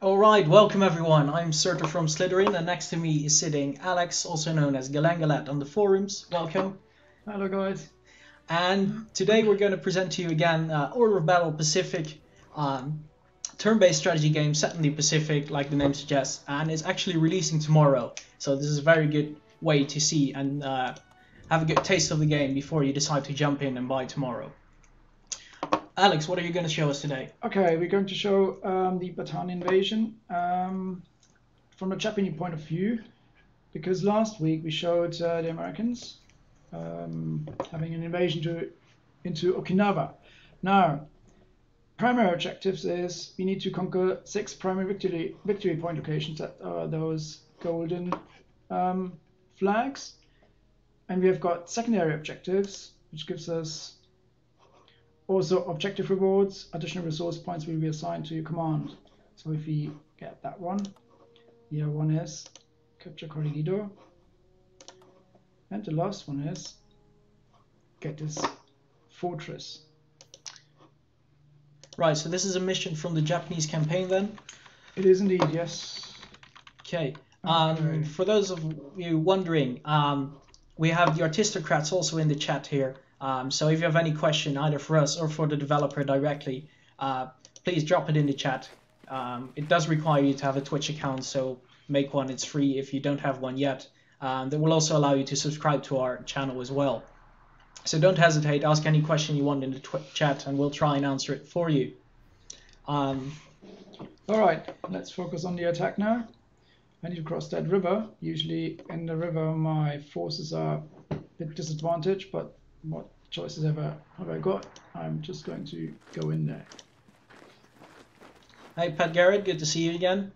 Alright, welcome everyone. I'm Surtur from Slitherine, and next to me is sitting Alex, also known as Galangalad on the forums. Welcome. Hello guys. And today we're going to present to you again uh, Order of Battle Pacific, um, turn-based strategy game set in the Pacific, like the name suggests, and it's actually releasing tomorrow. So this is a very good way to see and uh, have a good taste of the game before you decide to jump in and buy tomorrow. Alex, what are you going to show us today? Okay, we're going to show um, the Bataan invasion um, from a Japanese point of view, because last week we showed uh, the Americans um, having an invasion to into Okinawa. Now, primary objectives is we need to conquer six primary victory victory point locations that are those golden um, flags, and we have got secondary objectives, which gives us also, objective rewards, additional resource points will be assigned to your command. So if we get that one, here one is capture Corregidor. And the last one is get this fortress. Right, so this is a mission from the Japanese campaign then? It is indeed, yes. Okay. Um, Okay. For those of you wondering, um, we have the artistocrats also in the chat here. Um, so if you have any question either for us or for the developer directly, uh, please drop it in the chat. Um, it does require you to have a Twitch account, so make one. It's free if you don't have one yet. Um, that will also allow you to subscribe to our channel as well. So don't hesitate. Ask any question you want in the chat, and we'll try and answer it for you. Um, Alright, let's focus on the attack now. I need to cross that river. Usually in the river my forces are a bit disadvantaged, but what choices have I, have I got? I'm just going to go in there. hey, Pat Garrett, good to see you again.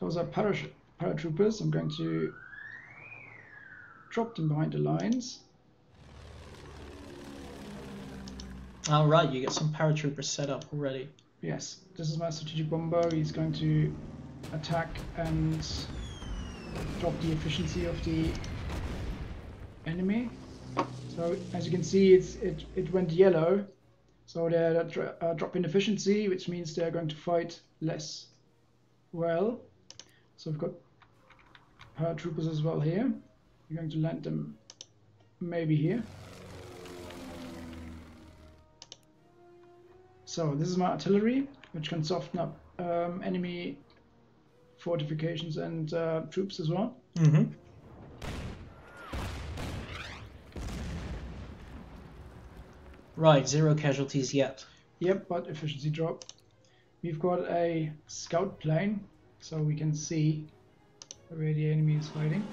Those are paratroopers. I'm going to drop them behind the lines. All right, you get some paratroopers set up already. Yes, this is my strategic bomber. He's going to attack and drop the efficiency of the enemy. So as you can see, it's it, it went yellow. So they're a dr- a drop in efficiency, which means they're going to fight less well. So we've got paratroopers as well here. We're going to land them maybe here. So this is my artillery, which can soften up um, enemy fortifications and uh, troops as well. Mm-hmm. Right, zero casualties yet. Yep, but efficiency drop. We've got a scout plane, so we can see where the enemy is fighting.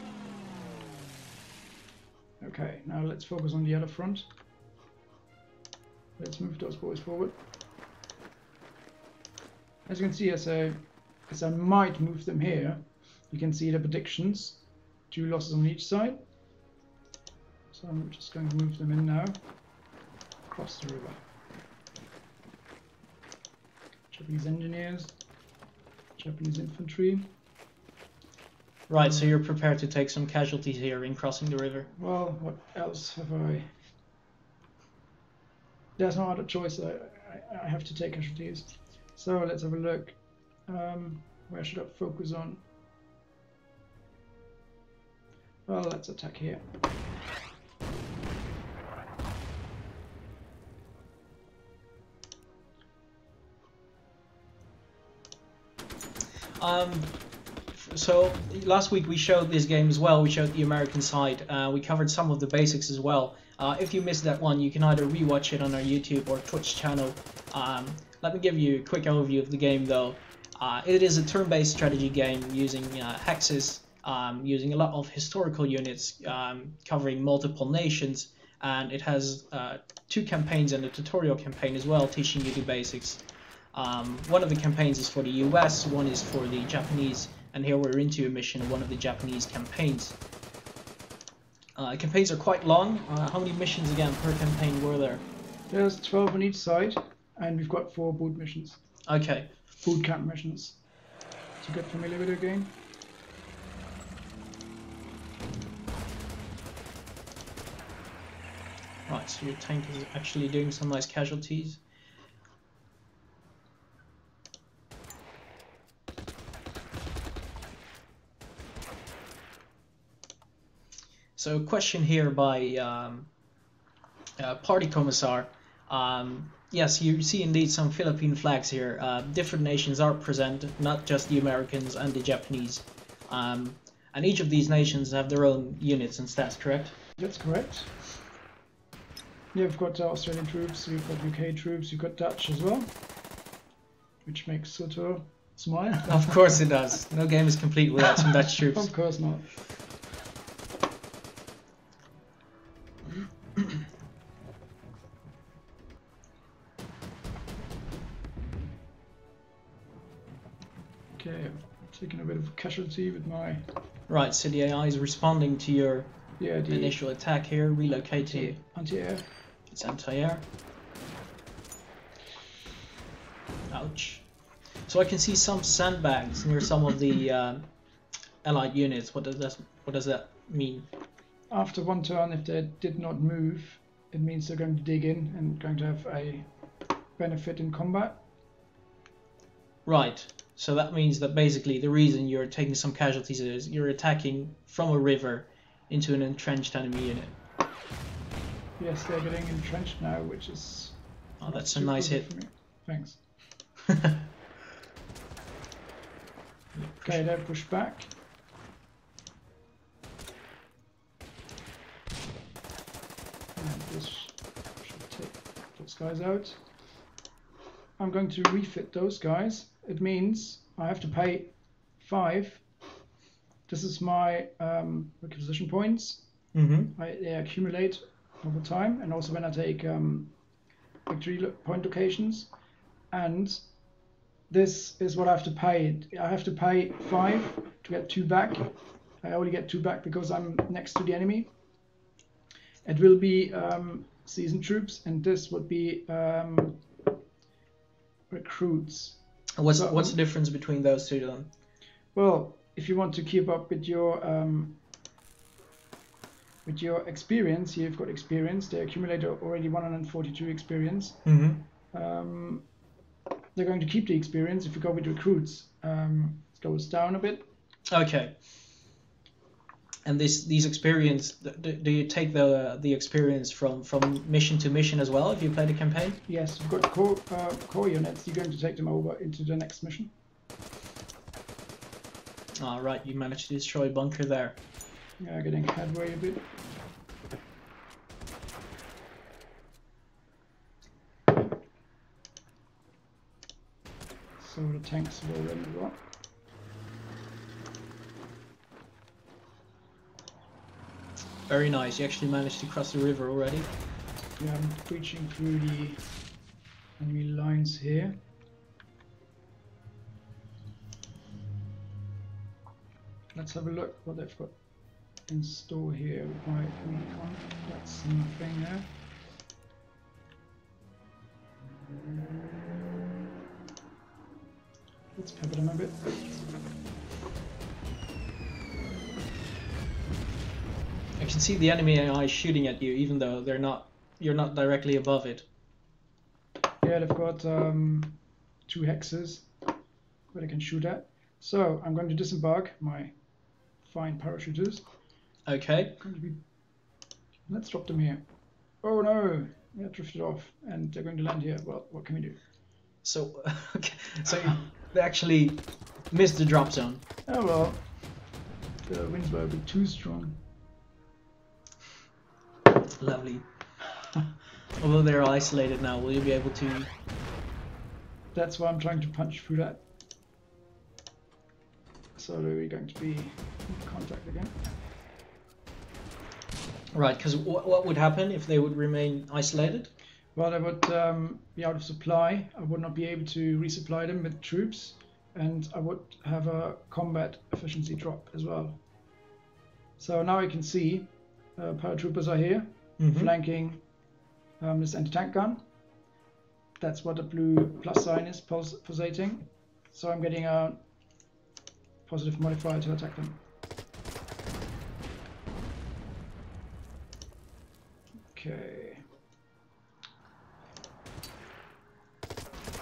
Okay, now let's focus on the other front. Let's move those boys forward. As you can see, as I, as I might move them here, you can see the predictions. Two losses on each side. So I'm just going to move them in now. Across the river. Japanese engineers, Japanese infantry. Right, so you're prepared to take some casualties here in crossing the river. Well, what else have I? There's no other choice. I, I, I have to take casualties. So let's have a look. Um, where should I focus on? Well, let's attack here. Um, so last week we showed this game as well. We showed the American side. Uh, we covered some of the basics as well. Uh, if you missed that one, you can either rewatch it on our YouTube or Twitch channel. Um, let me give you a quick overview of the game though. Uh, it is a turn-based strategy game using uh, hexes, um, using a lot of historical units, um, covering multiple nations, and it has uh, two campaigns and a tutorial campaign as well, teaching you the basics. Um, one of the campaigns is for the US, one is for the Japanese, and here we're into a mission, one of the Japanese campaigns. Uh, campaigns are quite long. Uh, how many missions again per campaign were there? There's 12 on each side, and we've got four boot missions, Okay, boot camp missions. To get familiar with the game. right, so your tank is actually doing some nice casualties. So, a question here by um, uh, Party Commissar. Um, yes, you see indeed some Philippine flags here. Uh, different nations are present, not just the Americans and the Japanese. Um, and each of these nations have their own units and stats, correct? That's correct. We've got Australian troops, you've got UK troops, you've got Dutch as well, which makes Soto smile. Of course it does. No game is complete without some Dutch troops. Of course not. Casualty with my Right, so the AI is responding to your yeah the initial attack here, relocating anti-air. its anti-air. Ouch. So I can see some sandbags near some of the um, allied units. What does that What does that mean? After one turn, if they did not move, it means they're going to dig in and going to have a benefit in combat. Right. So that means that basically the reason you're taking some casualties is you're attacking from a river into an entrenched enemy unit. Yes, they're getting entrenched now, which is. Oh, that's a nice hit. for me. Thanks. Okay, they're pushed back. And this should take those guys out. I'm going to refit those guys. It means I have to pay five. This is my um, requisition points. mm-hmm. I, they accumulate over time, and also when I take um, victory point locations. And this is what I have to pay. I have to pay five to get two back. I only get two back because I'm next to the enemy. It will be um, seasoned troops, and this would be um, recruits. What's What's the difference between those two then? Well, if you want to keep up with your um, with your experience, you've got experience. They accumulate already 142 experience. Mm-hmm. Um, they're going to keep the experience. If you go with recruits, um, it goes down a bit. Okay. And this these experience, do, do you take the the experience from from mission to mission as well if you play the campaign? Yes, you've got core uh, core units. You're going to take them over into the next mission. All right, you managed to destroy bunker there. Yeah, getting headway a bit. So the tanks have already got. Very nice. You actually managed to cross the river already. Yeah, I'm breaching through the enemy lines here. Let's have a look what they've got in store here with my. That's nothing there. Let's pivot them a bit. Can see the enemy AI shooting at you, even though they're not. You're not directly above it. Yeah, they've got um, two hexes where they can shoot at. So I'm going to disembark my fine parachuters. Okay. Be. Let's drop them here. Oh no! Yeah, drifted off, and they're going to land here. Well, what can we do? So, okay. So they actually missed the drop zone. Oh well. The winds were a bit too strong. Lovely. Although they're isolated now, will you be able to? That's why I'm trying to punch through that. So are we're going to be in contact again. Right, because what what would happen if they would remain isolated? Well, I would um, be out of supply. I would not be able to resupply them with troops, and I would have a combat efficiency drop as well. So now you can see uh, paratroopers are here, Mhm. flanking um, this anti-tank gun. That's what the blue plus sign is pulse- pulsating. So I'm getting a positive modifier to attack them. Okay.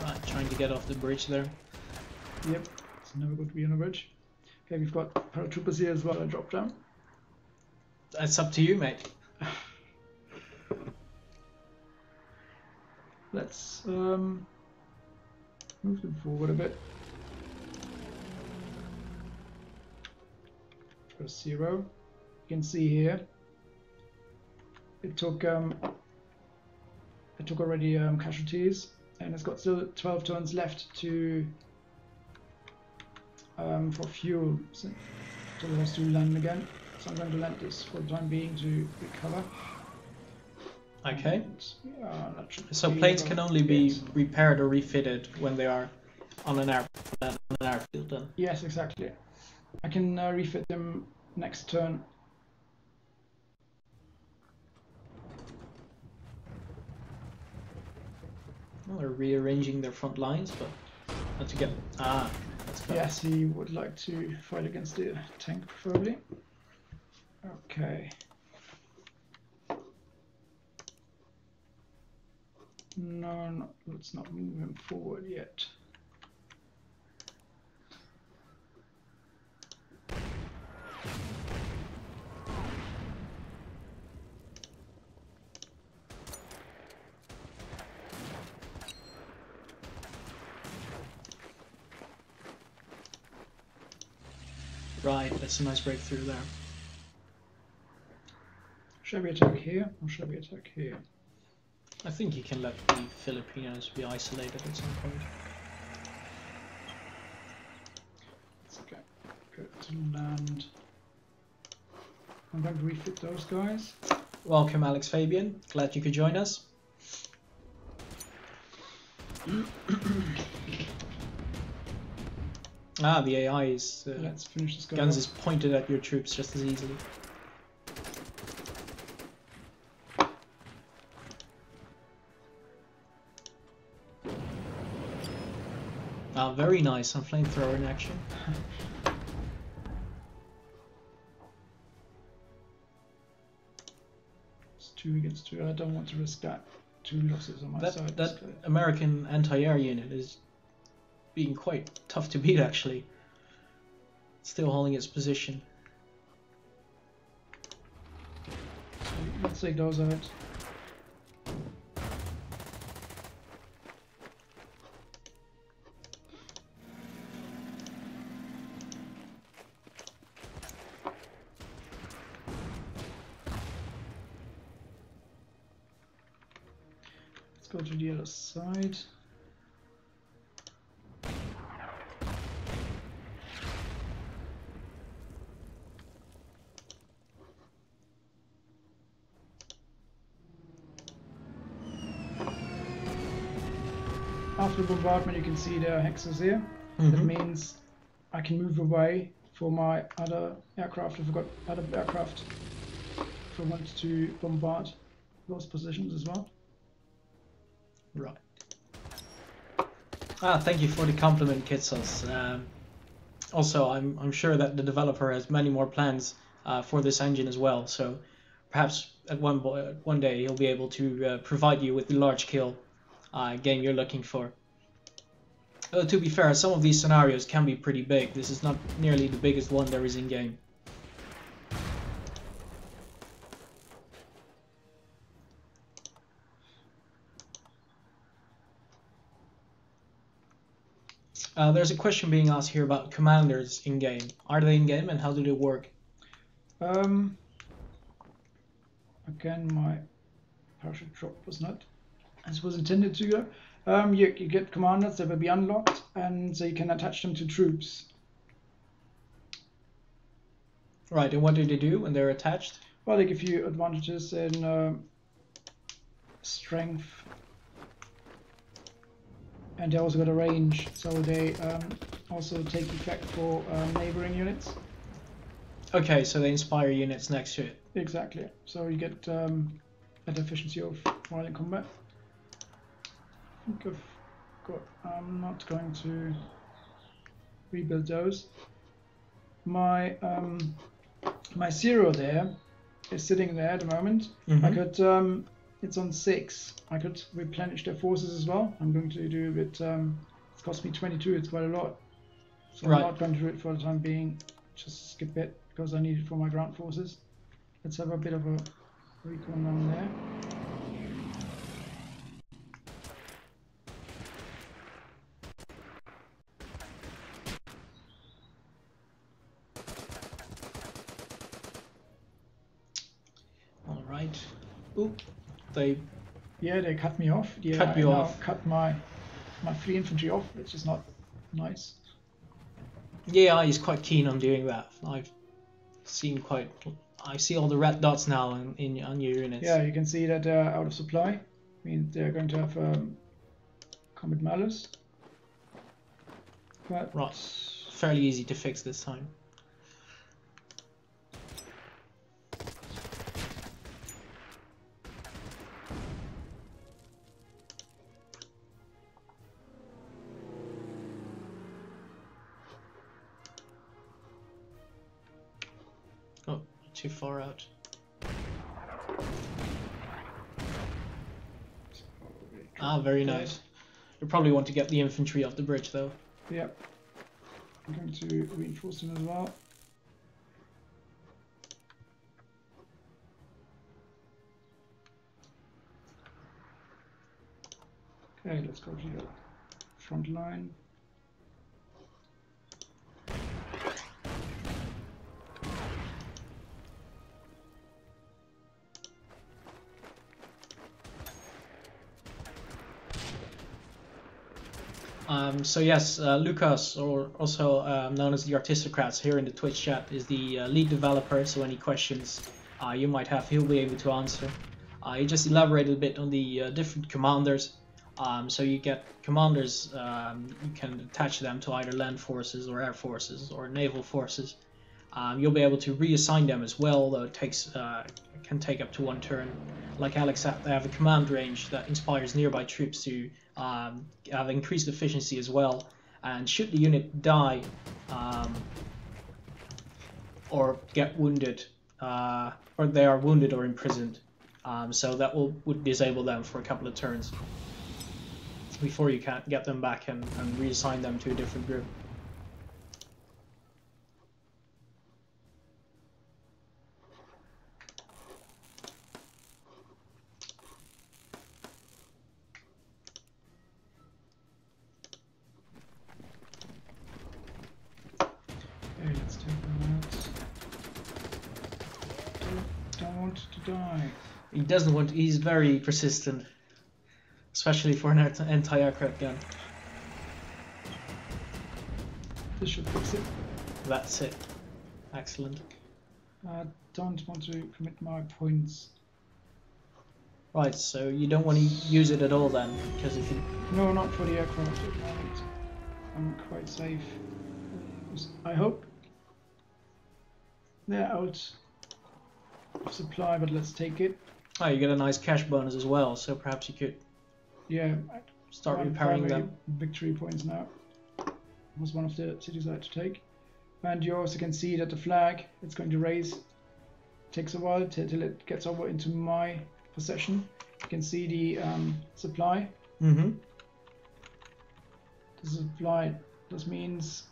Right, trying to get off the bridge there. Yep, it's never good to be on a bridge. Okay, we've got paratroopers here as well. I drop down. It's up to you, mate. Let's um, move them forward a bit. Press zero. You can see here. It took um, it took already um, casualties, and it's got still 12 turns left to um, for fuel. So, it has to land again. So I'm going to land this for the time being to recover. Okay. Yeah, So planes can only be repaired or refitted when they are on an air on an airfield. Then. Yes, exactly. I can uh, refit them next turn. Well, they're rearranging their front lines, but to get ah. That's clever. Yes, he would like to fight against the tank, preferably. Okay. No, no, let's not move him forward yet. Right, that's a nice breakthrough there. Shall we attack here or shall we attack here? I think you can let the Filipinos be isolated at some point. It's okay. Good to land. I'm going to refit those guys. Welcome, Alex Fabian. Glad you could join us. ah, the AI is. Uh, Let's finish this guy. guns is pointed at your troops just as easily. Very nice on flamethrower in action. It's two against two. I don't want to risk that. Two losses on my That side. that American anti-air unit is being quite tough to beat actually. Still holding its position. Let's take those out. Bombardment, you can see the hexes here. That Mhm. means I can move away for my other aircraft I've got other aircraft. If I want to bombard those positions as well. Right. Ah, thank you for the compliment, Kitsos. Um, also, I'm I'm sure that the developer has many more plans uh, for this engine as well. So perhaps at one bo- one day he'll be able to uh, provide you with the large kill uh, game you're looking for. Uh, to be fair, some of these scenarios can be pretty big. This is not nearly the biggest one there is in game. Uh, there's a question being asked here about commanders in game. Are they in game and how do they work? Um, again, my parachute drop was not as was intended to go. Um, you, you get commanders that will be unlocked, and so you can attach them to troops. Right, and what do they do when they're attached? Well, they give you advantages in um strength, and they also got a range, so they um, also take effect for um, neighboring units. Okay, so they inspire units next to it. Exactly. So you get um, better efficiency of while in combat. I think I've got. I'm not going to rebuild those. My um, my zero there is sitting there at the moment. I Mhm. could. Um, it's on six. I could replenish their forces as well. I'm going to do it. Um, it's cost me 22. It's quite a lot. So Right. I'm not going to do it for the time being. Just skip it because I need it for my ground forces. let's have a bit of a recon down there. All right. Oop. They Yeah, they cut me off. Yeah, Cut I you now off. Cut my my free infantry off, which is not nice. Yeah, he's quite keen on doing that. I've seen quite. I see all the red dots now in, in on your units. Yeah, you can see that they're out of supply. I mean, they're going to have um, combat malus. But Right. Fairly easy to fix this time. Too far out. Ah, very nice. You probably want to get the infantry off the bridge though. Yep. I'm going to reinforce them as well. Okay, let's go to the front line. Um, so yes, uh, Lucas, or also um, known as the Artistocrats here in the Twitch chat, is the uh, lead developer. So any questions uh, you might have, he'll be able to answer. Uh, he just elaborated a bit on the uh, different commanders. Um, so you get commanders, um, you can attach them to either land forces or air forces or naval forces. Um, you'll be able to reassign them as well, though it takes uh, can take up to one turn. Like Alex, they have a command range that inspires nearby troops to um, have increased efficiency as well. And should the unit die um, or get wounded, uh, or they are wounded or imprisoned, um, so that will would disable them for a couple of turns before you can get them back and, and reassign them to a different group. Okay, let's take them out. Don't, don't want to die. He doesn't want. He's very persistent, especially for an anti- anti-aircraft gun. This should fix it. That's it. Excellent. I don't want to commit my points. Right, so you don't want to use it at all then, because if you No, not for the aircraft at the moment. I'm quite safe. I hope they're out of supply, but let's take it. Oh, you get a nice cash bonus as well, so perhaps you could Yeah, start repairing them. Victory points now. Was one of the cities I had to take. And you also can see that the flag it's going to raise takes a while till, it gets over into my possession. You can see the um, supply. Mm-hmm. The supply. This means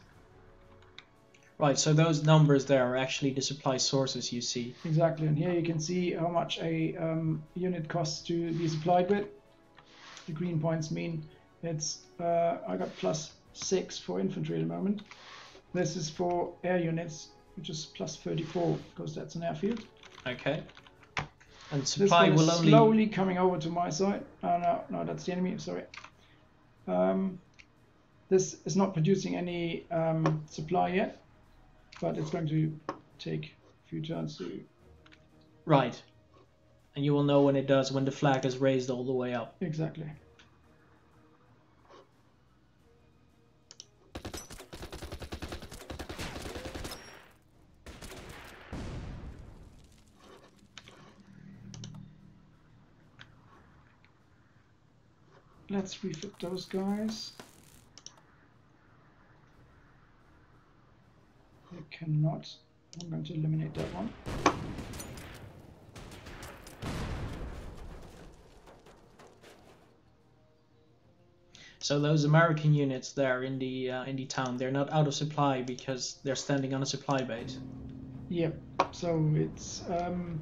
Right, so those numbers there are actually the supply sources you see. exactly, and here you can see how much a um, unit costs to be supplied with. The green points mean it's uh, I got plus six for infantry at the moment. This is for air units, which is plus 34 because that's an airfield. Okay. And supply will only slowly coming over to my side. Oh no, no, that's the enemy. Sorry. Um, this is not producing any um, supply yet, but it's going to take a few turns to right. And you will know when it does when the flag is raised all the way up. exactly. Let's refit those guys. They cannot. I'm going to eliminate that one. So those American units there in the uh, in the town, they're not out of supply because they're standing on a supply base. Yep. So it's um,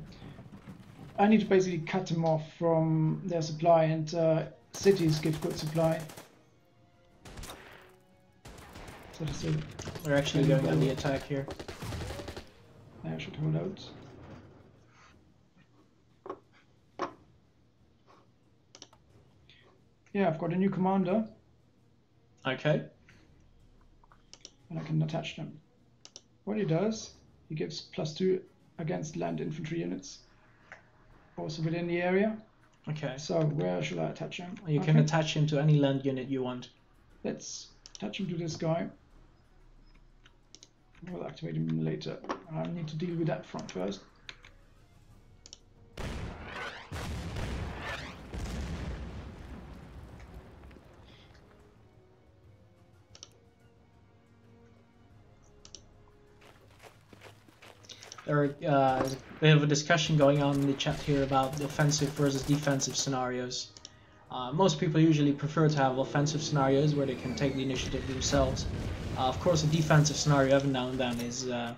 I need to basically cut them off from their supply, and uh, cities give good supply. So to say, We're actually going on the attack here. I should hold out. Yeah, I've got a new commander, Okay. and I can attach them. What he does, he gives plus two against land infantry units, also within the area. Okay. So where should I attach him? You I can think attach him to any land unit you want. Let's attach him to this guy. We'll activate him later. I need to deal with that front first. There uh, bit of a discussion going on in the chat here about offensive versus defensive scenarios. Uh, most people usually prefer to have offensive scenarios where they can take the initiative themselves. Uh, of course, a defensive scenario every now and then is uh,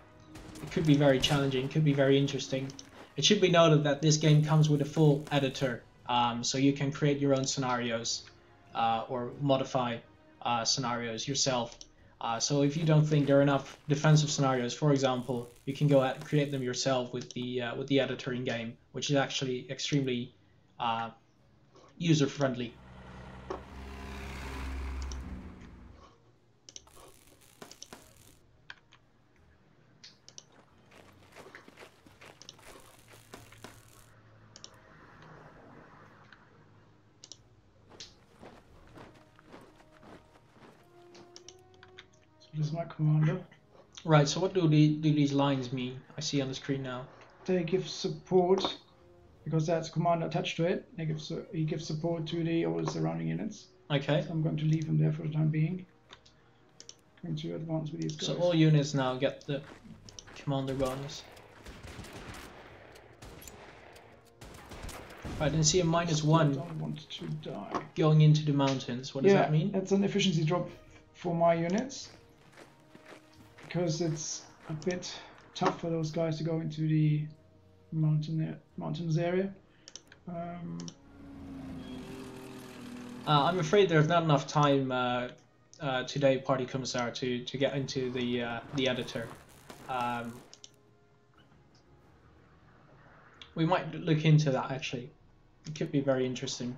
it could be very challenging, could be very interesting. It should be noted that this game comes with a full editor, um, so you can create your own scenarios uh, or modify uh, scenarios yourself. Uh, so if you don't think there are enough defensive scenarios, for example, you can go out and create them yourself with the uh, with the editor in game, which is actually extremely user friendly. Is my commander. Right. So what do the do these lines mean? I see on the screen now. They give support because that's commander attached to it. They give su- he gives support to the all the surrounding units. Okay. So I'm going to leave him there for the time being. Going to advance with these guys. So all units now get the commander bonus. Right, and see a minus one Don't want to die. going into the mountains. What does yeah, that mean? it's an efficiency drop for my units because it's a bit tough for those guys to go into the mountain mountains area. Um, Uh, I'm afraid there's not enough time uh, uh, today, Party Commissar, to, to get into the uh, the editor. Um, we might look into that actually. It could be very interesting.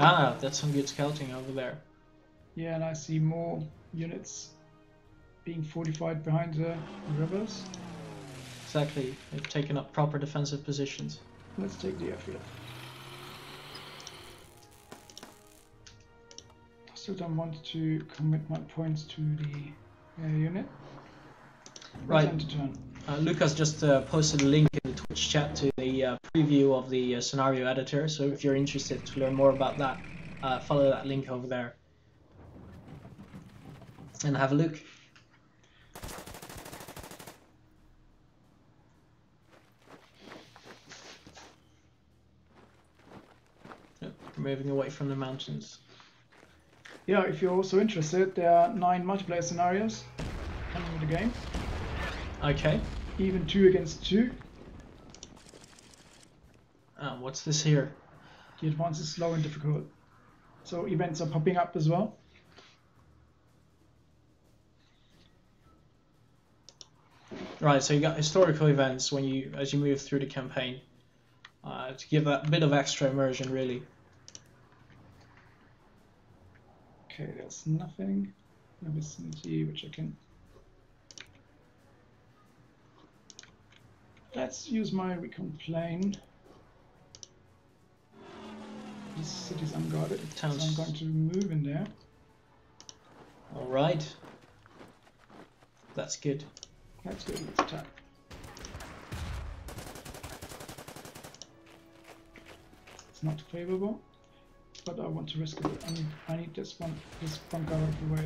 Ah, that's some good scouting over there. yeah, and I see more units being fortified behind the rivers. Exactly, they've taken up proper defensive positions. Let's take the airfield. I still don't want to commit my points to the air unit. Right. Turn to turn. Uh, Lucas just uh, posted a link in the Twitch chat to the uh, preview of the uh, scenario editor, so if you're interested to learn more about that, uh, follow that link over there. And have a look. Yep, moving away from the mountains. Yeah, if you're also interested, there are nine multiplayer scenarios coming with the game. Okay. Even two against two. Uh, what's this here? The advance is slow and difficult. So events are popping up as well. Right, so you got historical events when you as you move through the campaign uh, to give that bit of extra immersion, really. Okay, there's nothing in the vicinity which I can. Let's use my recon plane. This city's unguarded, so I'm going to move in there. All right, that's good. That's good. go, let's attack. It's not favorable, but I want to risk it. I need, I need this one, this bunker out of the way.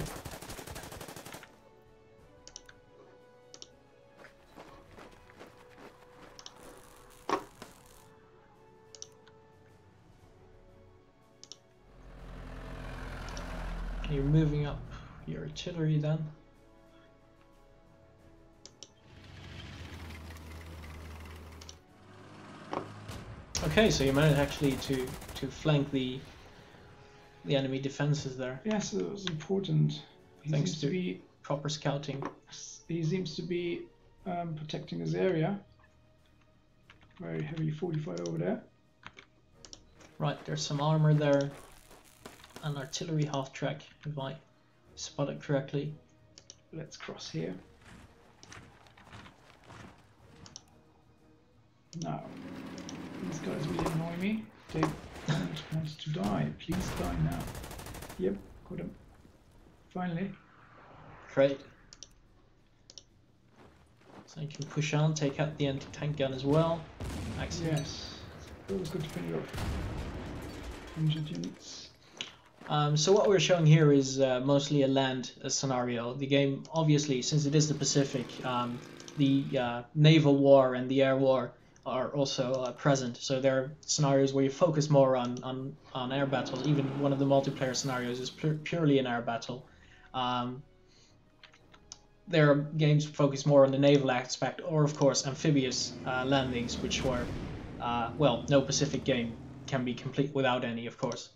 Artillery then. Okay, so you managed actually to to flank the the enemy defenses there. Yes, it was important. He Thanks to be Proper scouting. he seems to be um, protecting his area. Very heavily fortified over there. Right, there's some armor there. An artillery half track, if I spot it correctly. Let's cross here. Now, these guys really annoy me. They don't want to die. Please die now. Yep, got him. Finally. Great. So you can push on, take out the anti-tank gun as well. Excellent. Yes. Always good to finish off. Injured units. Um, so what we're showing here is uh, mostly a land uh, scenario. The game, obviously, since it is the Pacific, um, the uh, naval war and the air war are also uh, present. So there are scenarios where you focus more on, on, on air battles. Even one of the multiplayer scenarios is pu- purely an air battle. Um, there are games focused more on the naval aspect, or of course amphibious uh, landings, which were, well, no Pacific game can be complete without any, of course.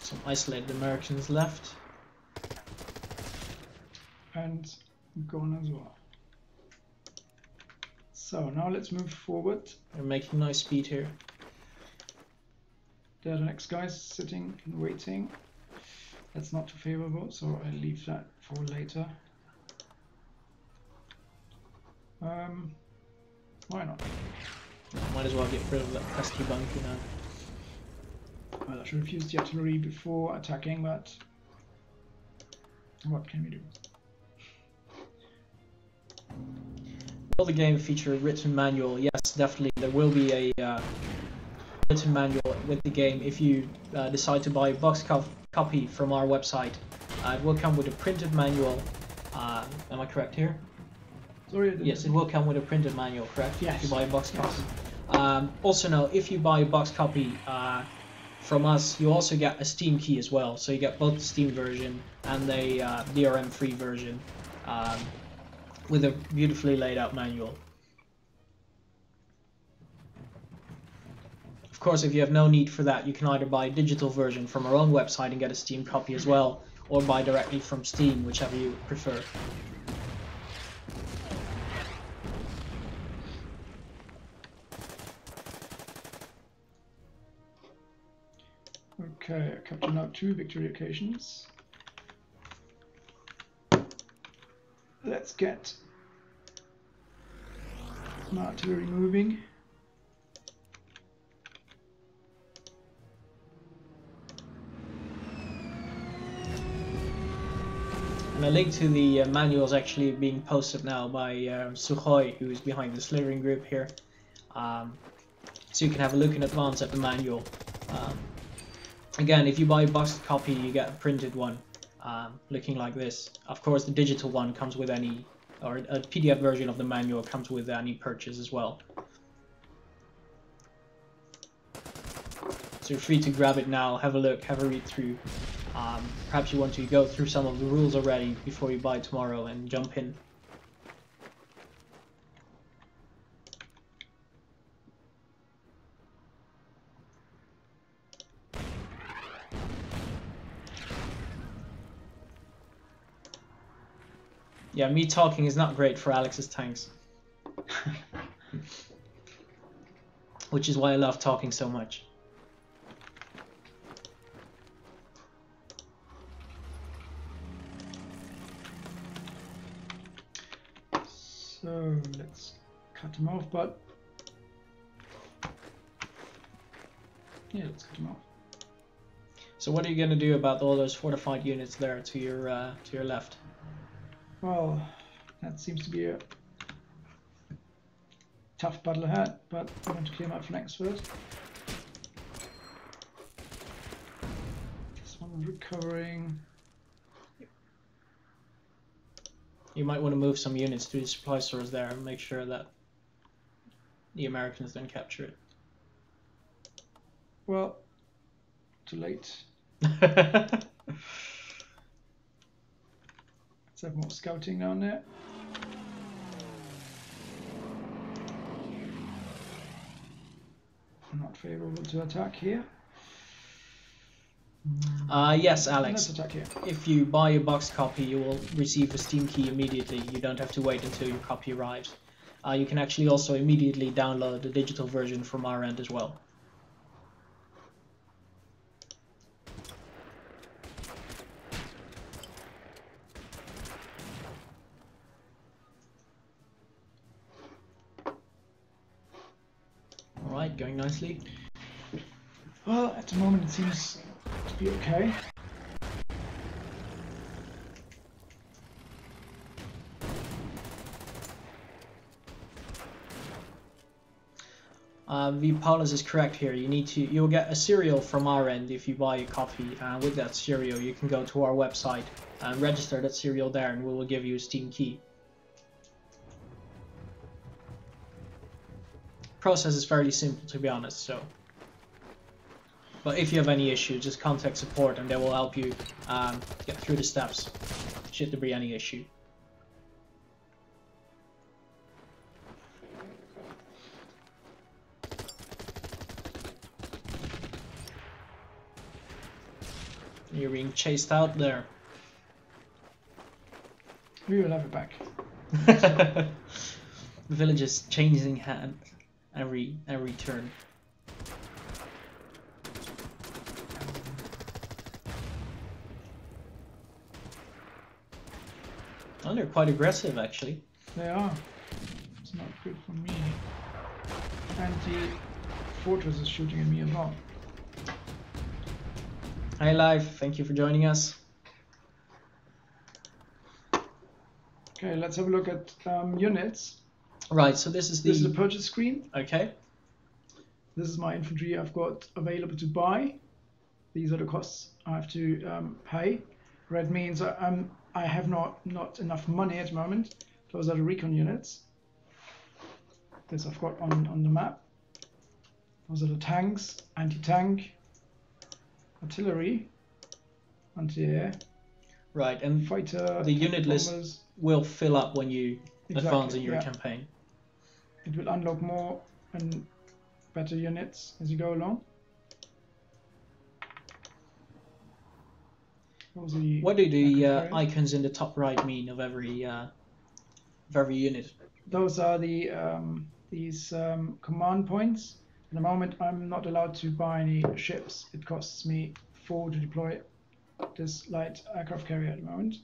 Some isolated Americans left. And gone as well. So now let's move forward. They're making nice speed here. There are the next guys sitting and waiting. That's not too favorable, so I leave that for later. Um, why not? Might as well get rid of that pesky bunker now. Well, I should have used the artillery before attacking, but what can we do? Will the game feature a written manual? Yes, definitely. There will be a uh, written manual with the game if you uh, decide to buy a box co- copy from our website. Uh, it will come with a printed manual. Uh, am I correct here? Sorry, Yes, it will come with a printed manual, correct? Yes. If you buy a box copy. Um, also, now, if you buy a box copy uh, from us, you also get a Steam key as well. So you get both the Steam version and the uh, DRM free version um, with a beautifully laid out manual. Of course, if you have no need for that, you can either buy a digital version from our own website and get a Steam copy as well, or buy directly from Steam, whichever you prefer. Okay, I now two victory occasions. Let's get my artillery moving. And a link to the uh, manual is actually being posted now by uh, Sukhoi, who's behind the Slitherine group here. Um, so you can have a look in advance at the manual. Um, again, if you buy a boxed copy, you get a printed one, um, looking like this. Of course, the digital one comes with any, or a PDF version of the manual comes with any purchase as well. So you're free to grab it now, have a look, have a read through. Um, perhaps you want to go through some of the rules already before you buy tomorrow and jump in. Yeah, me talking is not great for Alex's tanks. Which is why I love talking so much. So let's cut them off, but yeah, let's cut them off. So what are you going to do about all those fortified units there to your uh, to your left? Well, that seems to be a tough battle ahead, but I'm going to clear my flanks first. This one recovering. You might want to move some units to the supply stores there and make sure that the Americans don't capture it. Well, too late. Let's have more scouting down there. Not favorable to attack here. uh, yes, Let's Alex. attack here. If you buy a box copy, you will receive a Steam key immediately. You don't have to wait until your copy arrives. Uh, you can actually also immediately download the digital version from our end as well. Alright, going nicely. Well, at the moment it seems to be okay. Uh, the Paulus is correct here. You need to you'll get a serial from our end if you buy a copy. Uh, with that serial, you can go to our website and register that serial there, and we will give you a Steam key. Process is fairly simple, to be honest. So, but if you have any issue, just contact support, and they will help you um, get through the steps. Should there be any issue. You're being chased out there. We will have it back. the village is changing hands every every turn. Oh, they're quite aggressive actually. They are. It's not good for me. And the fortress is shooting at me as well. Hi live, thank you for joining us. Okay, let's have a look at um, units. Right, so this is the This is the purchase screen. okay. This is my infantry I've got available to buy. These are the costs I have to um, pay. Red means I- I'm, I have not, not enough money at the moment. Those are the recon units. This I've got on, on the map. Those are the tanks, anti-tank, artillery, anti-air, Right, and fighter, The unit list will fill up when you advance in your yeah. campaign. It will unlock more and better units as you go along. The What do the uh, icons in the top right mean of every uh, of every unit? those are the um, these um, command points. At the moment, I'm not allowed to buy any ships. It costs me four to deploy this light aircraft carrier at the moment.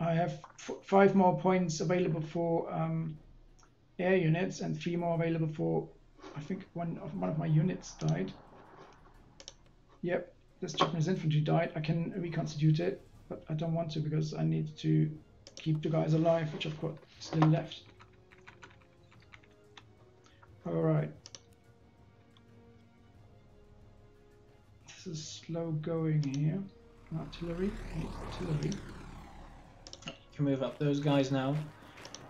I have f- five more points available for um, air units and three more available for. I think one of one of my units died. Yep, this Japanese infantry died. I can reconstitute it, but I don't want to because I need to keep the guys alive, which I've got still left. Alright. This is slow going here. Artillery. Artillery. You can move up those guys now.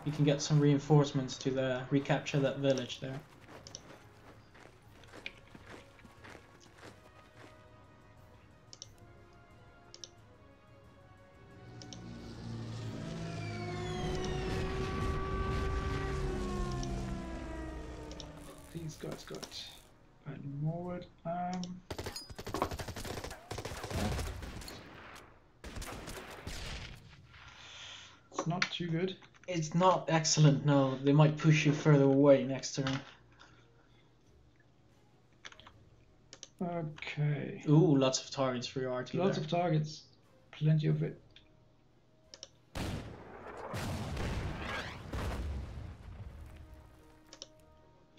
You can get some reinforcements to the recapture that village there. These guys got forward. Um, it's not too good. It's not excellent, no. They might push you further away next turn. Okay. Ooh, lots of targets for your artillery. Lots of targets. Plenty of it. I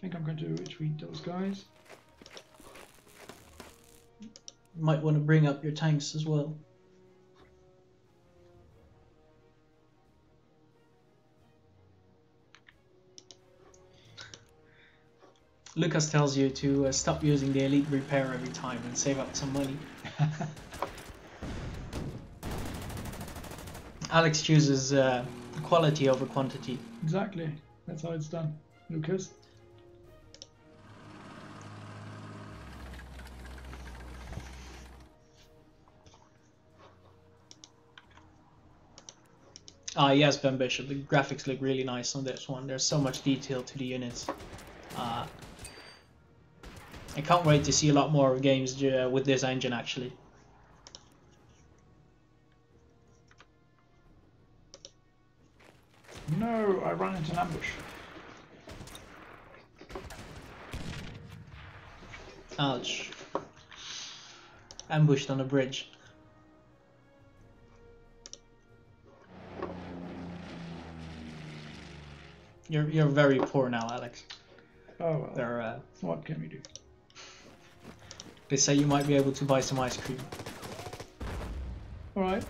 think I'm going to retreat those guys. Might want to bring up your tanks as well. Lucas tells you to uh, stop using the elite repair every time and save up some money. Alex chooses uh, quality over quantity. Exactly. That's how it's done. Lucas. Ah, yes, Ben Bishop. The graphics look really nice on this one. There's so much detail to the units. Uh, I can't wait to see a lot more games uh, with this engine, actually. No, I ran into an ambush. Ouch. Ambushed on a bridge. You're you're very poor now, Alex. Oh well. They're, uh, What can we do? They say you might be able to buy some ice cream. Alright.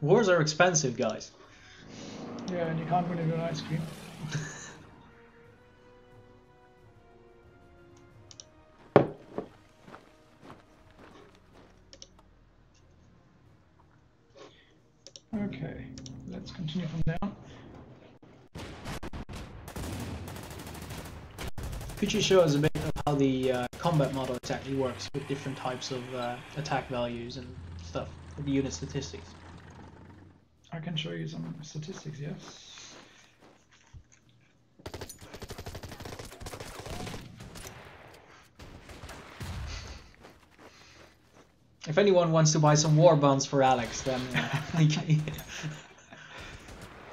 Wars are expensive, guys. Yeah, and you can't it on ice cream. Could you show us a bit of how the uh, combat model exactly works with different types of uh, attack values and stuff the unit statistics? I can show you some statistics, yes. If anyone wants to buy some war bonds for Alex, then uh,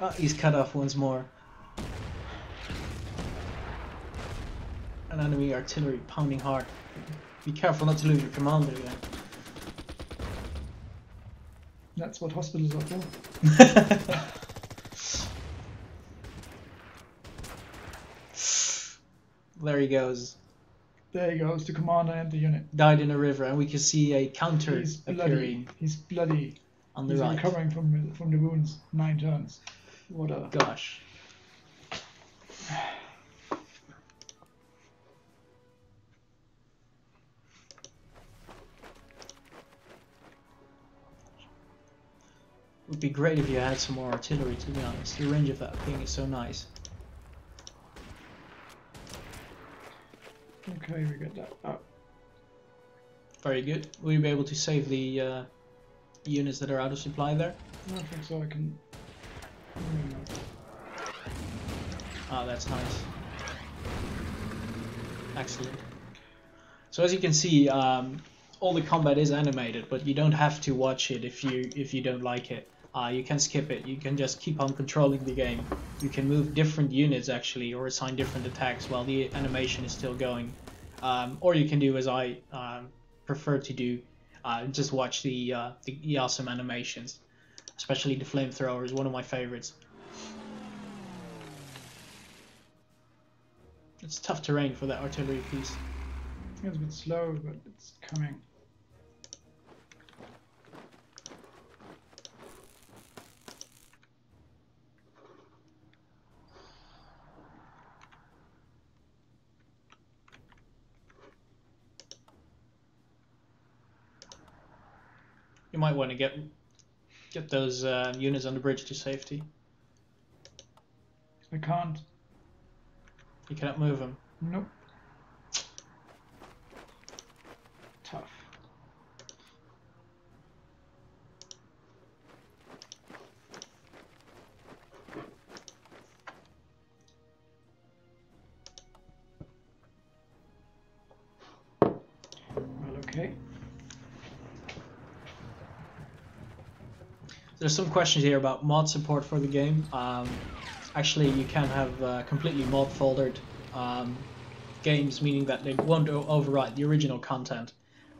oh, he's cut off once more. Enemy artillery pounding hard. Be careful not to lose your commander again. That's what hospitals are for. there he goes. There he goes, the commander and the unit. Died in a river, and we can see a counter He's bloody. appearing He's bloody. on the He's right. recovering from from the wounds. Nine turns. What a Gosh. Would be great if you had some more artillery, to be honest. The range of that thing is so nice. okay. We got that. Oh, Very good. Will you be able to save the uh, units that are out of supply there? I think so. I can. Hmm. Oh, that's nice. Excellent. So as you can see, um, all the combat is animated, but you don't have to watch it if you if you don't like it. Uh, you can skip it. You can just keep on controlling the game. You can move different units actually, or assign different attacks while the animation is still going. Um, or you can do as I um, prefer to do, uh, just watch the, uh, the the awesome animations. Especially the flamethrower is one of my favorites. It's tough terrain for that artillery piece. It's a bit slow, but it's coming. You might want to get get those uh, units on the bridge to safety. I can't. You cannot move them. Nope. There's some questions here about mod support for the game. Um, actually, you can have uh, completely mod foldered um, games, meaning that they won't overwrite the original content.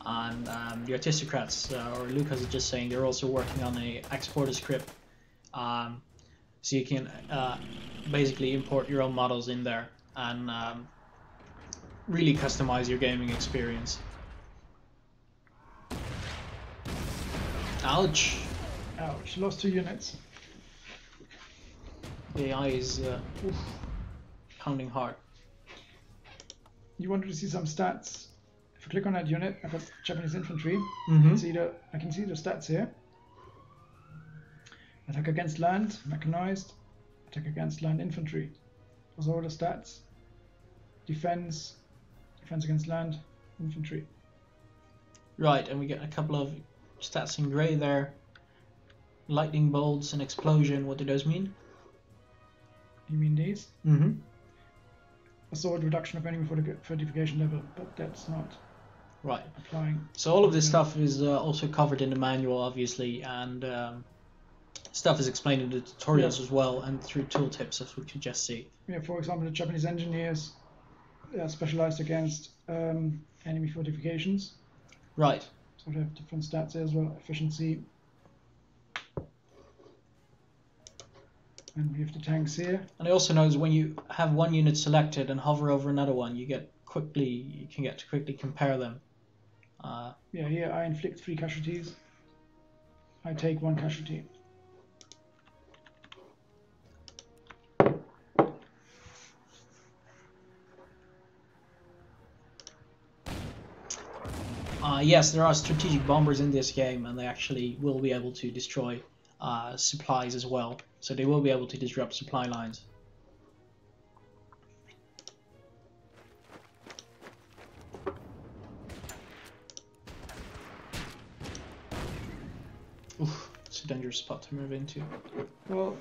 And um, the Artistocrats, uh, or Lucas is just saying, they're also working on a exporter script, um, so you can uh, basically import your own models in there and um, really customize your gaming experience. Ouch! Ouch, lost two units. The AI is uh, pounding hard. You wanted to see some stats? if I click on that unit, I've got Japanese infantry. Mm-hmm. See the, I can see the stats here. Attack against land, mechanized. Attack against land infantry. Those are all the stats. Defense, defense against land, infantry. Right, and we get a couple of stats in grey there. Lightning bolts and explosion. What do those mean? You mean these? Mm-hmm. Assault reduction of enemy fortification level, but that's not Right. applying. So all of this Yeah. stuff is uh, also covered in the manual, obviously, and um, stuff is explained in the tutorials Yeah. as well, and through tooltips, as we can just see. Yeah, for example, the Japanese engineers are specialized against um, enemy fortifications. Right. So they have different stats there as well. Efficiency. And we have the tanks here. And I also notice when you have one unit selected and hover over another one, you get quickly you can get to quickly compare them. Uh, Yeah, here I inflict three casualties. I take one casualty. uh, yes, there are strategic bombers in this game, and they actually will be able to destroy uh, supplies as well. So they will be able to disrupt supply lines. Oof, it's a dangerous spot to move into. Well,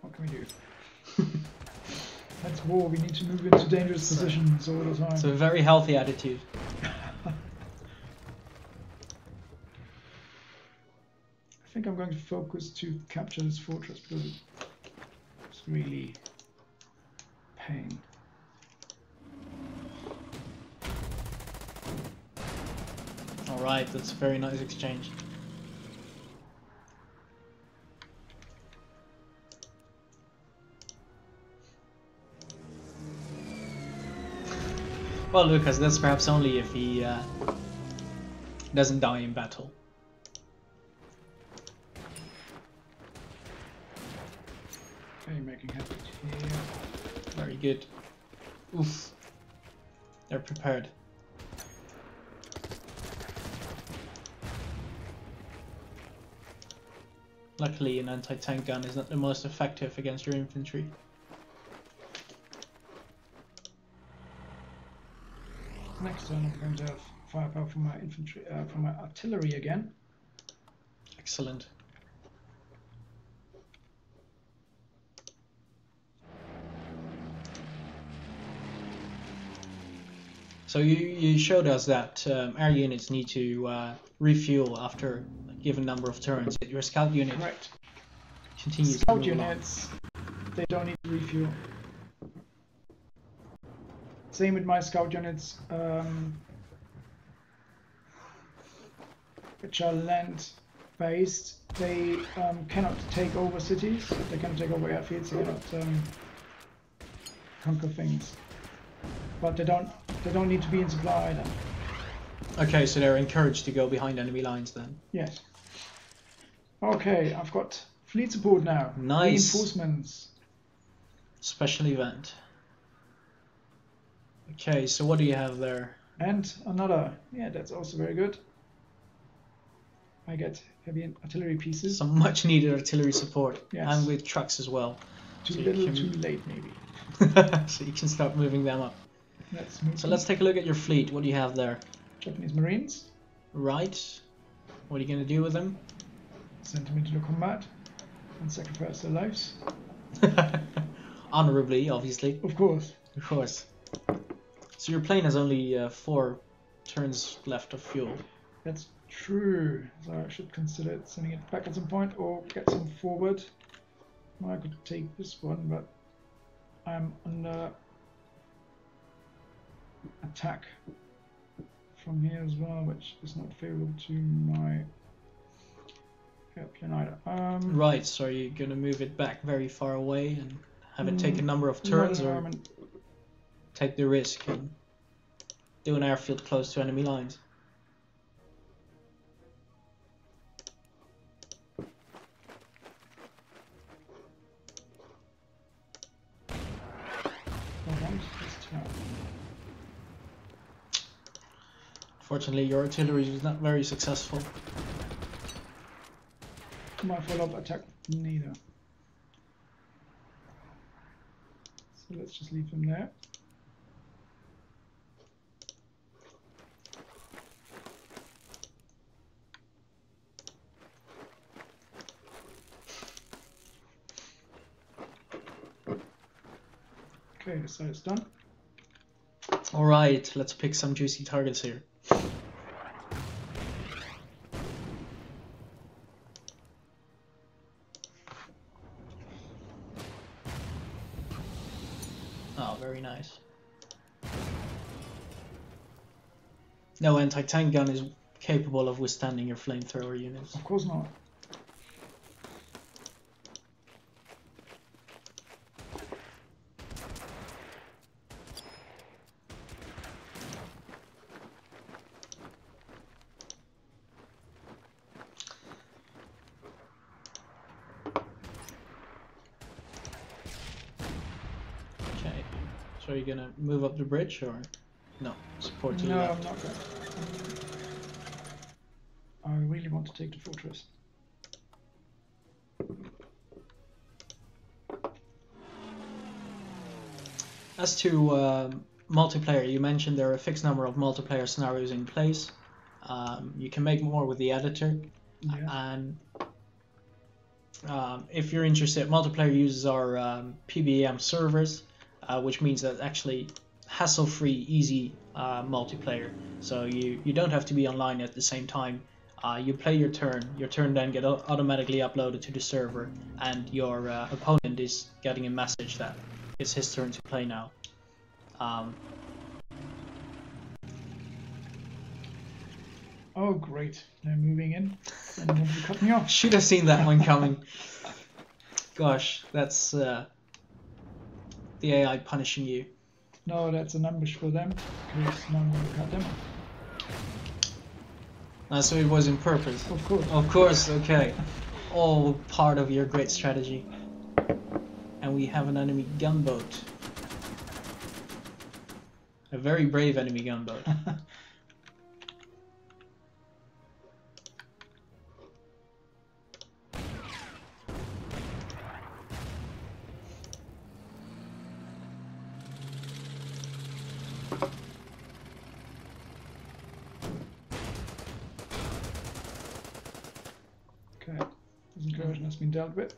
what can we do? That's war. We need to move into dangerous positions all the time. It's a very healthy attitude. I'm going to focus to capture this fortress because it's really pain. Alright, that's a very nice exchange. Well, Lucas, that's perhaps only if he uh, doesn't die in battle. Making here. Very good. Oof. They're prepared. Luckily, an anti-tank gun is not the most effective against your infantry. Next turn, I'm going to have firepower from my infantry, uh, from my artillery again. Excellent. So you, you showed us that um, air units need to uh, refuel after a given number of turns. Your scout unit Correct. continues Scout move along. units, they don't need to refuel. Same with my scout units, um, which are land based. They um, cannot take over cities, they cannot take over airfields, they cannot um, conquer things. But they don't they don't need to be in supply either. Okay, so they're encouraged to go behind enemy lines then. Yes. Okay, I've got fleet support now. Nice. Reinforcements. Special event. Okay, so what do you have there? And another. Yeah, that's also very good. I get heavy artillery pieces. Some much needed artillery support. Yes. And with trucks as well. Too so little, can- too late, maybe. so you can start moving them up. Let's move. So let's take a look at your fleet. What do you have there? Japanese Marines. Right. What are you going to do with them? Send them into the combat and sacrifice their lives. Honorably, obviously. Of course. Of course. So your plane has only uh, four turns left of fuel. That's true. So I should consider sending it back at some point or get some forward. I could take this one, but I'm under attack from here as well, which is not favorable to my either. Um, Right, so are you going to move it back very far away and have it take a Mm, number of turns or take the risk and do an airfield close to enemy lines? Fortunately, your artillery was not very successful. My follow-up attack neither. So let's just leave them there. Okay, so it's done. Alright, let's pick some juicy targets here. Oh, very nice. No anti-tank gun is capable of withstanding your flamethrower units. Of course not. Okay, so are you gonna move up the bridge or no? Support to the No, left. I'm not going. I really want to take the fortress. As to um multiplayer, you mentioned there are a fixed number of multiplayer scenarios in place. Um, you can make more with the editor, Yeah. and um, if you're interested, multiplayer uses our um, PBEM servers, uh, which means that actually hassle-free, easy uh, multiplayer. So you you don't have to be online at the same time. Uh, you play your turn. Your turn then get automatically uploaded to the server, and your uh, opponent is getting a message that it's his turn to play now. Um, Oh, great. They're moving in. And want cut me off. should have seen that one coming. Gosh, that's uh, the AI punishing you. No, that's an ambush for them. Because I'm going to cut them. Uh, so it was in purpose. Of course. Of course, okay. All part of your great strategy. And we have an enemy gunboat. A very brave enemy gunboat. okay. This incursion has been dealt with.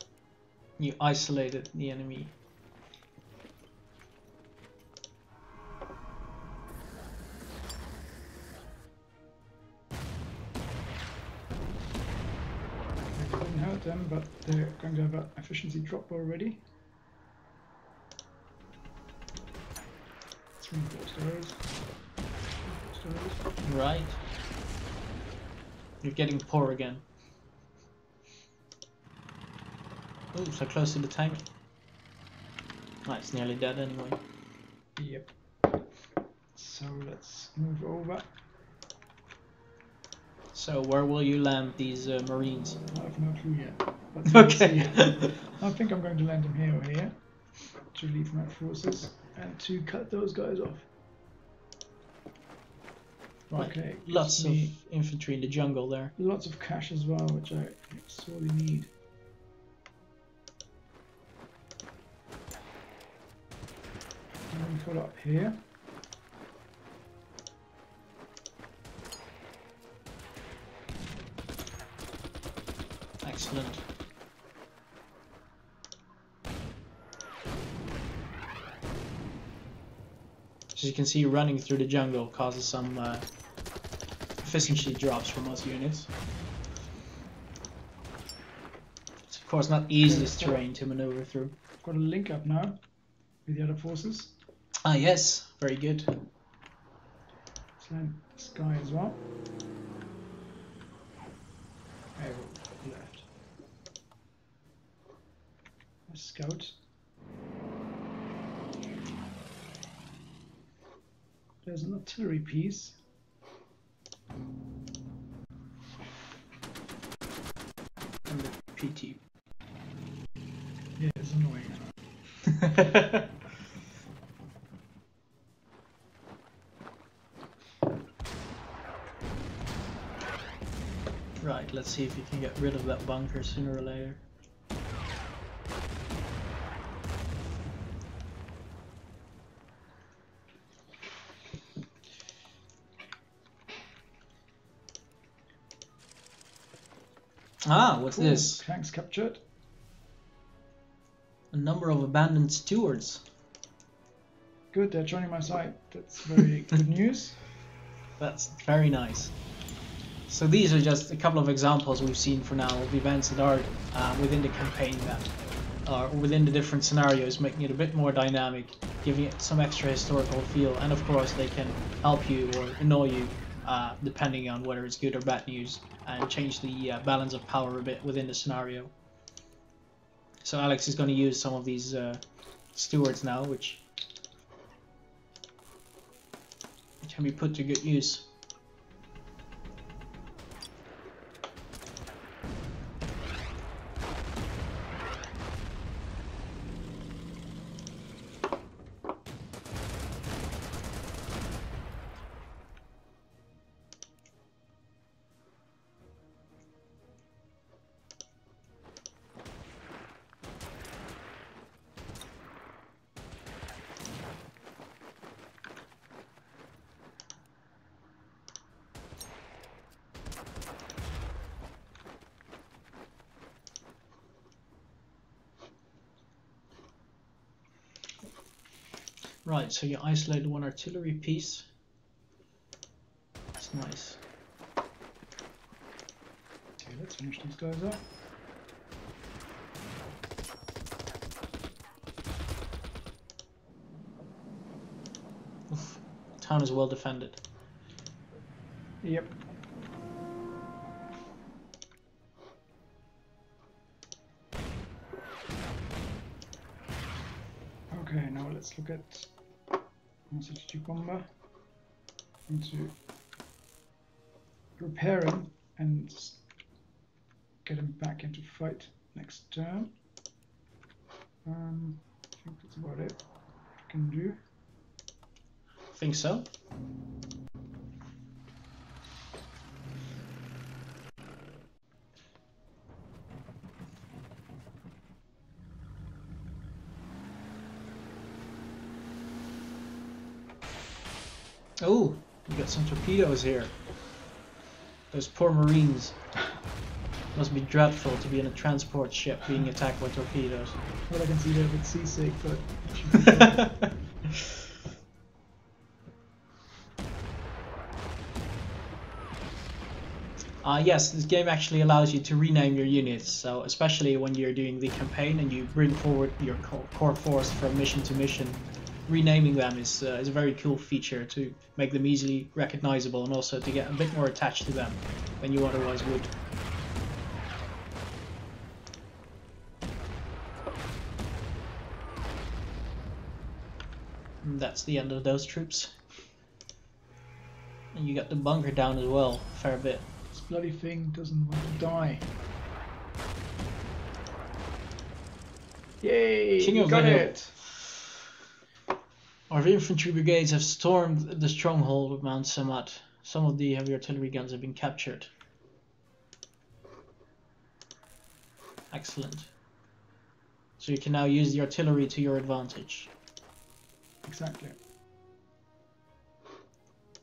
You isolated the enemy. I couldn't hurt them, but they're going to have an efficiency drop already. Three, four stars. Four stars. Right. You're getting poor again. Ooh, so close to the tank. It's nearly dead anyway. Yep. So let's move over. So where will you land these uh, marines? I have no clue yet. But Okay. I think I'm going to land them here or here to relieve my forces and to cut those guys off. right. Okay. Lots of infantry in the jungle there. lots of cash as well, which I sorely need. And follow up here. Excellent. As you can see, running through the jungle causes some uh, efficiency drops for most units. It's of course not easiest terrain to maneuver through. Got a link up now with the other forces. Ah yes, very good. Let's this guy as well. Left. A scout. There's an artillery piece. And the PT. Yeah, it's annoying. Right, let's see if you can get rid of that bunker sooner or later. Ah, what's Cool. this? Tanks captured. A number of abandoned Stuarts. Good, they're joining my side. That's very good news. That's very nice. So these are just a couple of examples we've seen for now of events that are uh, within the campaign that are within the different scenarios, making it a bit more dynamic, giving it some extra historical feel, and of course they can help you or annoy you uh, depending on whether it's good or bad news, and change the uh, balance of power a bit within the scenario. So Alex is going to use some of these uh, Stuarts now, which can be put to good use. Right, so you isolate one artillery piece. That's nice. Okay, let's finish these guys up. Oof. Town is well defended. Yep. Okay, now let's look at strategic bomber into repairing and get him back into fight next turn. Um, I think that's about it I can do. Think so? Oh, we got some torpedoes here. Those poor marines. Must be dreadful to be in a transport ship being attacked by torpedoes. Well, I can see they're a bit seasick, but it should be fine. Uh, yes, this game actually allows you to rename your units, so especially when you're doing the campaign and you bring forward your core force from mission to mission, renaming them is, uh, is a very cool feature to make them easily recognizable and also to get a bit more attached to them than you otherwise would. And that's the end of those troops. And you got the bunker down as well, a fair bit. this bloody thing doesn't want to die. Yay! Got it! Our infantry brigades have stormed the stronghold of Mount Samat. Some of the heavy artillery guns have been captured. Excellent. So you can now use the artillery to your advantage. Exactly.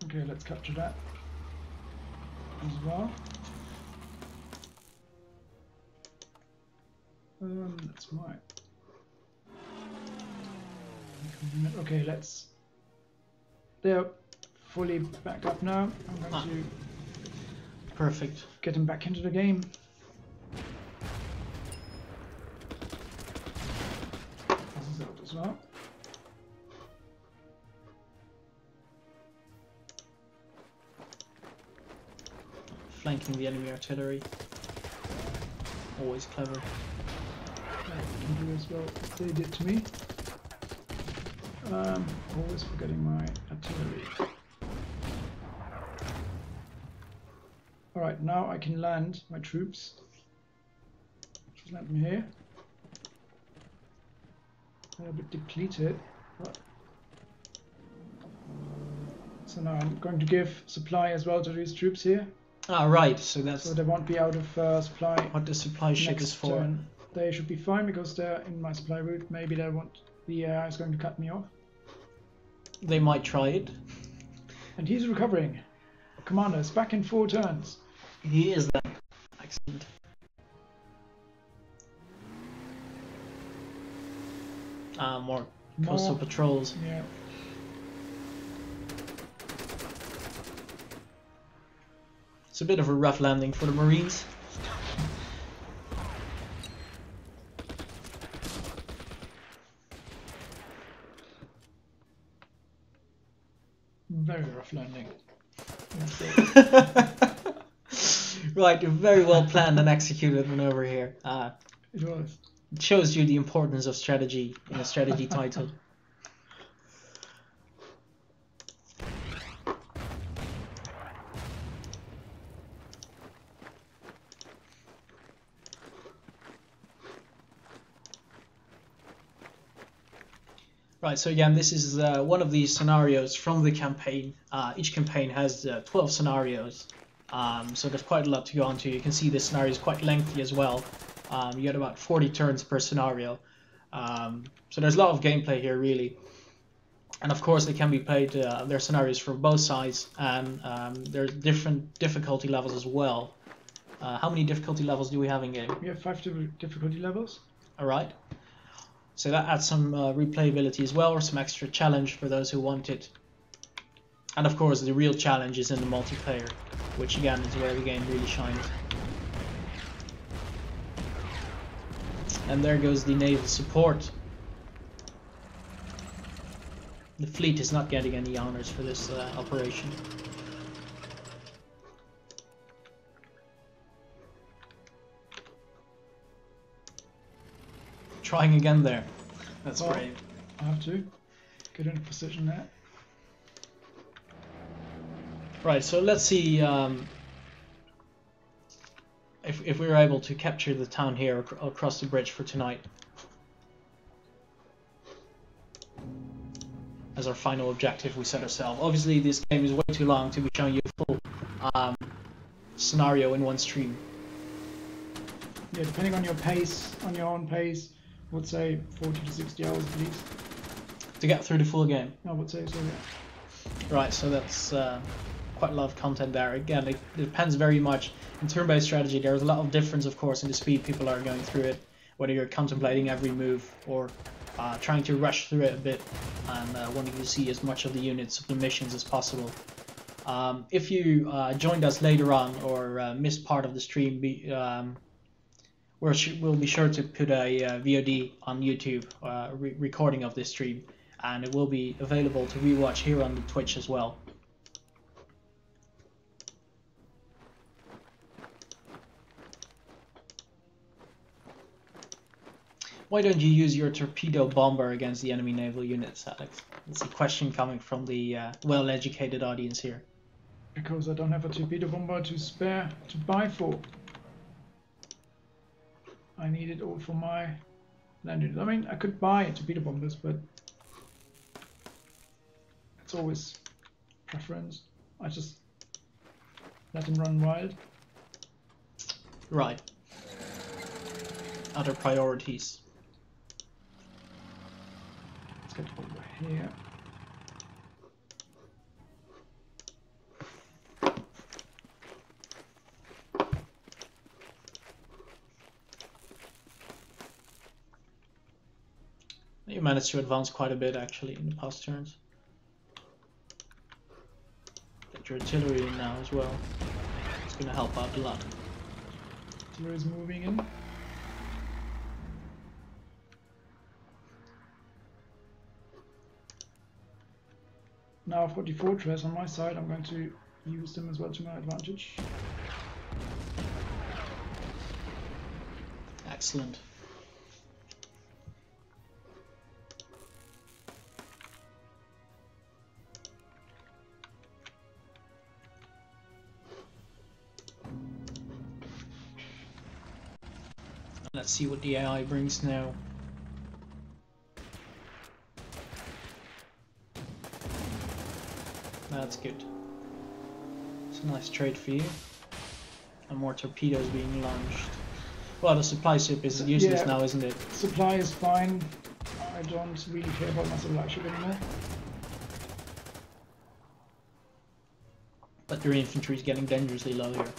Okay, let's capture that as well. Um, that's right. Okay, let's. They're fully backed up now. I'm going Ah. to Perfect. get them back into the game. This is out as well. Flanking the enemy artillery. Always clever. I can do as well as they did to me. Um, always forgetting my artillery. Alright, now I can land my troops. Just land them here. A bit depleted, but so now I'm going to give supply as well to these troops here. Ah, right. So that's so they won't be out of uh, supply. what the supply ship is for. turn. They should be fine because they're in my supply route. Maybe they want the AI is going to cut me off. They might try it. And he's recovering. Commander is back in four turns. He is then. Excellent. Ah, more coastal More- patrols. Yeah. It's a bit of a rough landing for the Marines. Very rough landing. That's it. right, very well planned and executed maneuver here. Uh, it was. it shows you the importance of strategy in a strategy title. Right, so again, this is uh, one of these scenarios from the campaign. Uh, each campaign has uh, 12 scenarios, um, so there's quite a lot to go on to. You can see this scenario is quite lengthy as well. Um, you get about 40 turns per scenario, um, so there's a lot of gameplay here, really. And of course, they can be played. Uh, there are scenarios for both sides, and um, there's different difficulty levels as well. Uh, how many difficulty levels do we have in game? We have five difficulty levels. All right. So that adds some uh, replayability as well, or some extra challenge for those who want it. And of course, the real challenge is in the multiplayer, which again is where the game really shines. And there goes the naval support. The fleet is not getting any honors for this uh, operation. Trying again there. That's Well, brave. I have to get in a position there. Right, so let's see um, if, if we're able to capture the town here ac- across the bridge for tonight. As our final objective we set ourselves. Obviously this game is way too long to be showing you a full um, scenario in one stream. Yeah, depending on your pace, on your own pace, I would say 40 to 60 hours at least. To get through the full game. I would say so, yeah. Right, so that's uh, quite a lot of content there. Again, it, it depends very much. In turn-based strategy, there's a lot of difference, of course, in the speed people are going through it, whether you're contemplating every move or uh, trying to rush through it a bit and uh, wanting to see as much of the units of the missions as possible. Um, if you uh, joined us later on or uh, missed part of the stream, be, um, we'll be sure to put a uh, VOD on YouTube, uh, re- recording of this stream, and it will be available to rewatch here on the Twitch as well. Why don't you use your torpedo bomber against the enemy naval units, Alex? It's a question coming from the uh, well-educated audience here. Because I don't have a torpedo bomber to spare to buy for. I need it all for my land units. I mean, I could buy torpedo bombers, but it's always preference. I just let them run wild. Right. Other priorities. Let's get over here. You managed to advance quite a bit actually in the past turns. Get your artillery in now as well. It's gonna help out a lot. Artillery is moving in. Now I've got the fortress on my side, I'm going to use them as well to my advantage. Excellent. Let's see what the AI brings now. That's good. It's a nice trade for you. and more torpedoes being launched. Well, the supply ship is useless Yeah. now, isn't it? Supply is fine. I don't really care about my supply ship anymore. But your infantry is getting dangerously low here.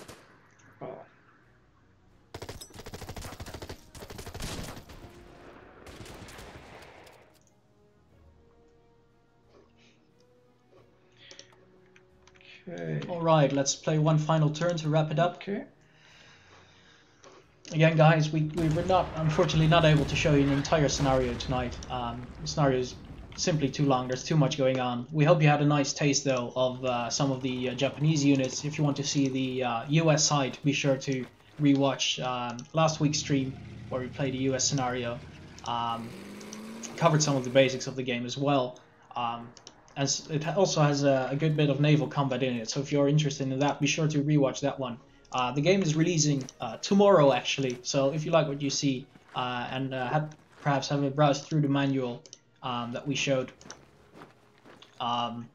Let's play one final turn to wrap it up. Okay. Again, guys, we, we were not, unfortunately, not able to show you an entire scenario tonight. Um, the scenario is simply too long. There's too much going on. We hope you had a nice taste, though, of uh, some of the uh, Japanese units. If you want to see the uh, US side, be sure to rewatch um, last week's stream where we played the US scenario. Um, covered some of the basics of the game as well. Um, and s- it also has a, a good bit of naval combat in it. So if you're interested in that, be sure to rewatch that one. Uh, the game is releasing uh, tomorrow, actually. So if you like what you see uh, and uh, have, perhaps have a browse through the manual um, that we showed, um,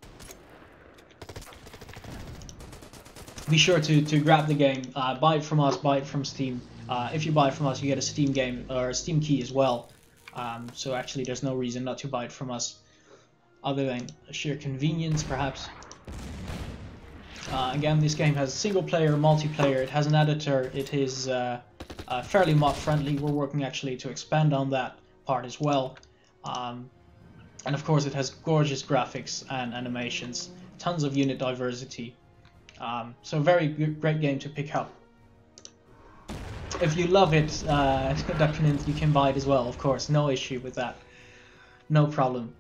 be sure to, to grab the game. Uh, buy it from us. Buy it from Steam. Uh, if you buy it from us, you get a Steam game or a Steam key as well. Um, so actually, there's no reason not to buy it from us, other than sheer convenience, perhaps. Uh, again, this game has single player, multiplayer, it has an editor, it is uh, uh, fairly mod friendly. We're working actually to expand on that part as well. Um, and of course, it has gorgeous graphics and animations, tons of unit diversity. Um, so, very great game to pick up. If you love it, uh. You can buy it as well, of course, no issue with that. No problem.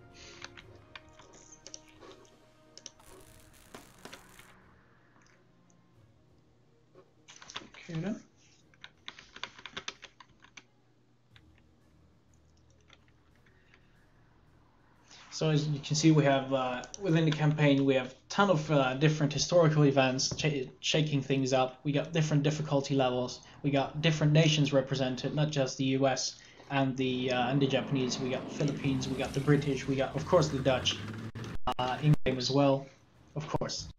So as you can see, we have uh, within the campaign we have a ton of uh, different historical events shaking things up. We got different difficulty levels. We got different nations represented, not just the U.S. and the uh, and the Japanese. We got the Philippines. We got the British. We got of course the Dutch uh, in game as well, of course.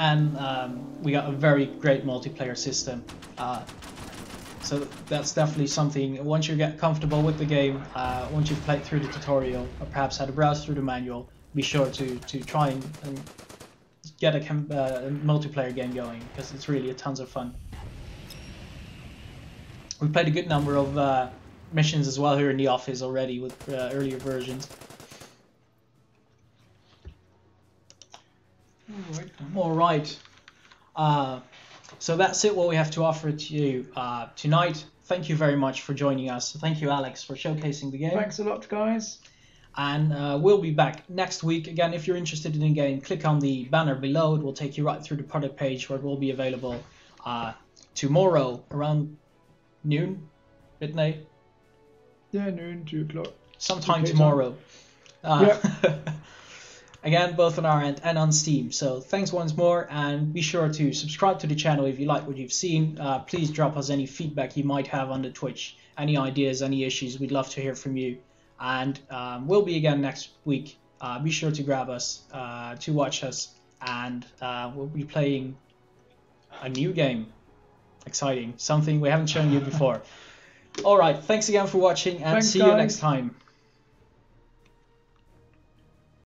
And um, we got a very great multiplayer system. Uh, so that's definitely something. Once you get comfortable with the game, uh, once you've played through the tutorial, or perhaps had a browse through the manual, be sure to to try and, and get a, uh, a multiplayer game going because it's really a tons of fun. We played a good number of uh, missions as well here in the office already with uh, earlier versions. Alright then. All right. Uh, so that's it. What we have to offer to you uh, tonight. Thank you very much for joining us. Thank you, Alex, for showcasing the game. Thanks a lot, guys. And uh, we'll be back next week. Again, if you're interested in the game, click on the banner below. It will take you right through the product page where it will be available uh, tomorrow around noon, midnight, Yeah, noon, two o'clock. sometime tomorrow. Uh, Again, both on our end and on Steam. So thanks once more, and be sure to subscribe to the channel if you like what you've seen. Uh, please drop us any feedback you might have on the Twitch, any ideas, any issues. We'd love to hear from you. And um, we'll be again next week. Uh, be sure to grab us, uh, to watch us, and uh, we'll be playing a new game. Exciting, something we haven't shown you before. All right, thanks again for watching, and Thanks, see you next time.